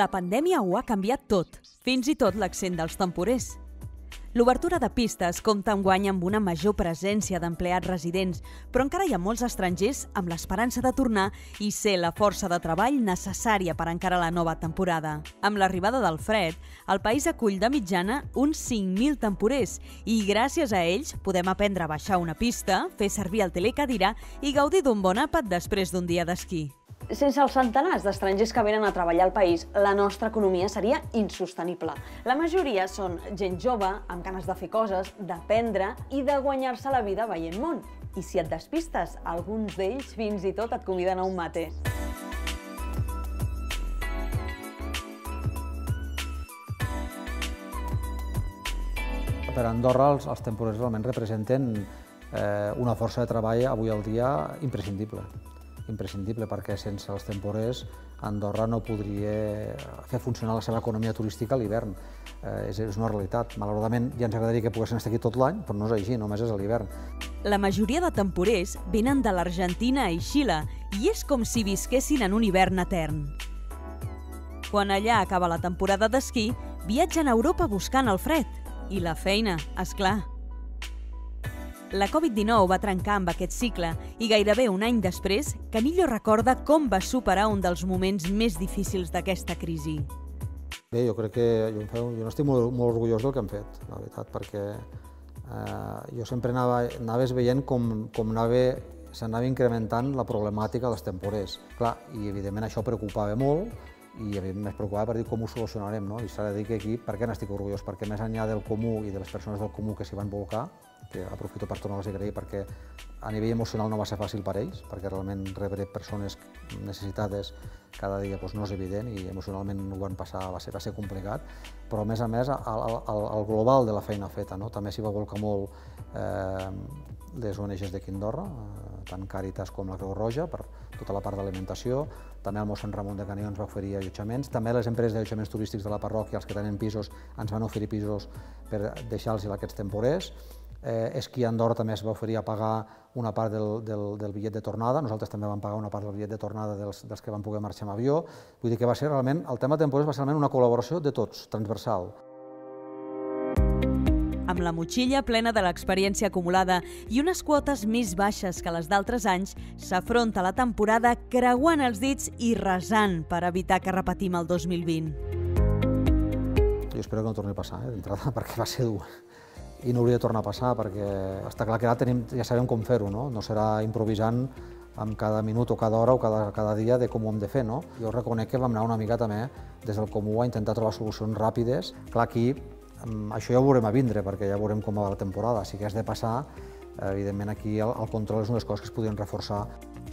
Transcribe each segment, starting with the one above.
La pandèmia ho ha canviat tot, fins i tot l'accent dels temporers. L'obertura de pistes compta enguany amb una major presència d'empleats residents, però encara hi ha molts estrangers amb l'esperança de tornar i ser la força de treball necessària per encara la nova temporada. Amb l'arribada del fred, el país acull de mitjana uns 5.000 temporers i gràcies a ells podem aprendre a baixar una pista, fer servir el telecadira i gaudir d'un bon àpat després d'un dia d'esquí. Sense els centenars d'estrangers que venen a treballar al país, la nostra economia seria insostenible. La majoria són gent jove, amb ganes de fer coses, d'aprendre i de guanyar-se la vida veient món. I si et despistes, alguns d'ells fins i tot et conviden a un mate. Per Andorra els, els temporers realment representen eh, una força de treball avui al dia imprescindible imprescindible perquè sense els temporers Andorra no podria fer funcionar la seva economia turística a l'hivern. Eh, és, és una realitat. Malauradament ja ens agradaria que poguessin estar aquí tot l'any, però no és així, només és a l'hivern. La majoria de temporers venen de l'Argentina i Xile i és com si visquessin en un hivern etern. Quan allà acaba la temporada d'esquí, viatgen a Europa buscant el fred. I la feina, és clar. La Covid-19 va trencar amb aquest cicle i gairebé un any després, Camillo recorda com va superar un dels moments més difícils d'aquesta crisi. Bé, jo crec que jo, jo n'estic molt, molt orgullós del que hem fet, la veritat, perquè eh, jo sempre anava, anaves veient com, com anava s'anava incrementant la problemàtica dels temporers. Clar, i evidentment això preocupava molt, i a mi més preocupava per dir com ho solucionarem, no? I s'ha de dir que aquí, per què n'estic orgullós? Perquè més enllà del comú i de les persones del comú que s'hi van volcar, que aprofito per tornar-los a agrair perquè a nivell emocional no va ser fàcil per ells, perquè realment rebre persones necessitades cada dia doncs, no és evident i emocionalment ho van passar, va ser, va ser complicat, però a més a més el, el, el global de la feina feta, no? també s'hi va volcar molt eh, les ONGs de Quindorra, eh, tant Càritas com la Creu Roja, per tota la part d'alimentació, també el Mossèn Ramon de Canió ens va oferir allotjaments, també les empreses d'allotjaments turístics de la parròquia, els que tenen pisos, ens van oferir pisos per deixar-los aquests temporers, Eh, Esquí Andorra també es va oferir a pagar una part del, del, del bitllet de tornada, nosaltres també vam pagar una part del bitllet de tornada dels, dels que van poder marxar amb avió, vull dir que va ser realment, el tema temporers va ser realment una col·laboració de tots, transversal. Amb la motxilla plena de l'experiència acumulada i unes quotes més baixes que les d'altres anys, s'afronta la temporada creuant els dits i resant per evitar que repetim el 2020. Jo espero que no torni a passar, eh, d'entrada, perquè va ser dur i no hauria de tornar a passar perquè està clar que ara tenim, ja sabem com fer-ho, no? no serà improvisant amb cada minut o cada hora o cada, cada dia de com ho hem de fer. No? Jo reconec que vam anar una mica també des del comú a intentar trobar solucions ràpides. Clar, aquí això ja ho veurem a vindre perquè ja veurem com va la temporada. Si que has de passar, evidentment aquí el, el control és una de les coses que es podien reforçar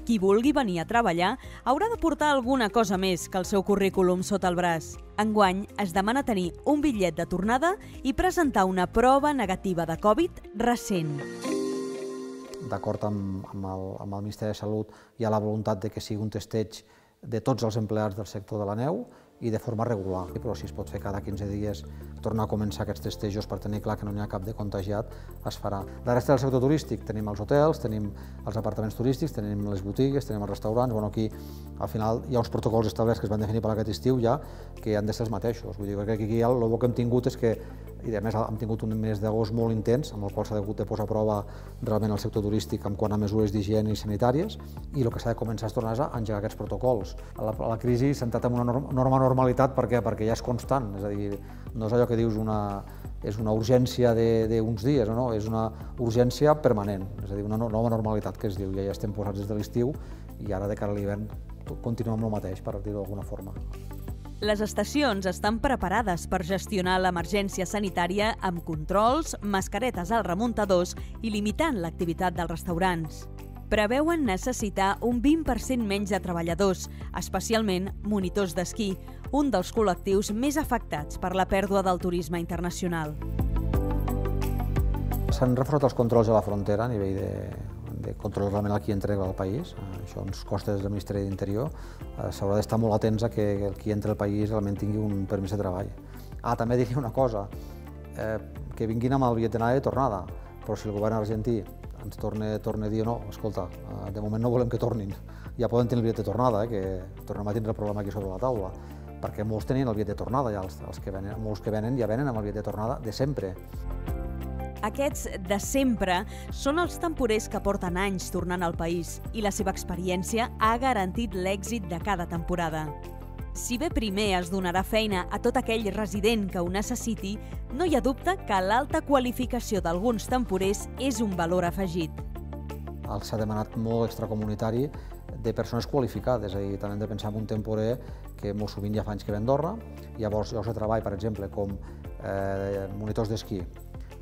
qui vulgui venir a treballar haurà de portar alguna cosa més que el seu currículum sota el braç. Enguany es demana tenir un bitllet de tornada i presentar una prova negativa de Covid recent. D'acord amb, amb, el, amb el Ministeri de Salut, hi ha la voluntat de que sigui un testeig de tots els empleats del sector de la neu i de forma regular. Però si es pot fer cada 15 dies tornar a començar aquests testejos per tenir clar que no n'hi ha cap de contagiat, es farà. La resta del sector turístic tenim els hotels, tenim els apartaments turístics, tenim les botigues, tenim els restaurants, bueno, aquí al final hi ha uns protocols establerts que es van definir per aquest estiu ja que han de ser els mateixos. Vull dir que aquí el bo que hem tingut és que i a més hem tingut un mes d'agost molt intens, amb el qual s'ha hagut de posar a prova realment el sector turístic en quant a mesures d'higiene i sanitàries, i el que s'ha de començar és tornar a engegar aquests protocols. La, la crisi s'ha entrat en una norma normalitat, per què? Perquè ja és constant, és a dir, no és allò que dius una, és una urgència d'uns dies, no? és una urgència permanent, és a dir, una nova normalitat que es diu, ja, ja estem posats des de l'estiu i ara de cara a l'hivern continuem amb el mateix, per dir-ho d'alguna forma. Les estacions estan preparades per gestionar l'emergència sanitària amb controls, mascaretes als remuntadors i limitant l'activitat dels restaurants. Preveuen necessitar un 20% menys de treballadors, especialment monitors d'esquí, un dels col·lectius més afectats per la pèrdua del turisme internacional. S'han reforçat els controls a la frontera a nivell de, de controlar realment el qui entrega al país, eh, això ens costa des del Ministeri d'Interior, eh, s'haurà d'estar molt atents a que el qui entra al país realment tingui un permís de treball. Ah, també diria una cosa, eh, que vinguin amb el bitllet d'anada de tornada, però si el govern argentí ens torna, a dir no, escolta, de moment no volem que tornin, ja poden tenir el bitllet de tornada, eh, que tornem a tindre el problema aquí sobre la taula. perquè molts tenien el bitllet de tornada, ja els que venen, molts que venen ja venen amb el bitllet de tornada de sempre. Aquests de sempre són els temporers que porten anys tornant al país i la seva experiència ha garantit l'èxit de cada temporada. Si bé primer es donarà feina a tot aquell resident que ho necessiti, no hi ha dubte que l'alta qualificació d'alguns temporers és un valor afegit. S'ha demanat molt extracomunitari de persones qualificades, és a dir, també hem de pensar en un temporer que molt sovint ja fa anys que ve a Andorra, llavors llocs de treball, per exemple, com eh, monitors d'esquí,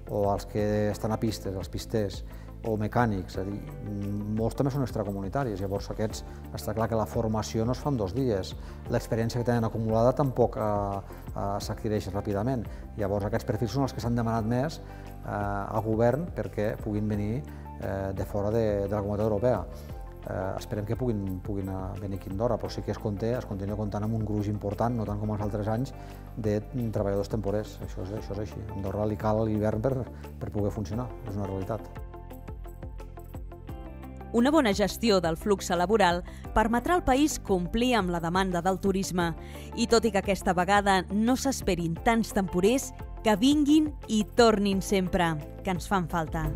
o els que estan a pistes, els pisters, o mecànics, és a dir, molts també són extracomunitaris, llavors aquests està clar que la formació no es fa en dos dies, l'experiència que tenen acumulada tampoc eh, eh, s'adquireix ràpidament, llavors aquests perfils són els que s'han demanat més eh, al govern perquè puguin venir eh, de fora de, de la comunitat europea. Eh, esperem que puguin, puguin venir aquí a Andorra, però sí que es, conté, es continua comptant amb un gruix important, no tant com els altres anys, de treballadors temporers. Això és, això és així. A Andorra li cal l'hivern per, per poder funcionar, és una realitat. Una bona gestió del flux laboral permetrà al país complir amb la demanda del turisme. I tot i que aquesta vegada no s'esperin tants temporers, que vinguin i tornin sempre, que ens fan falta.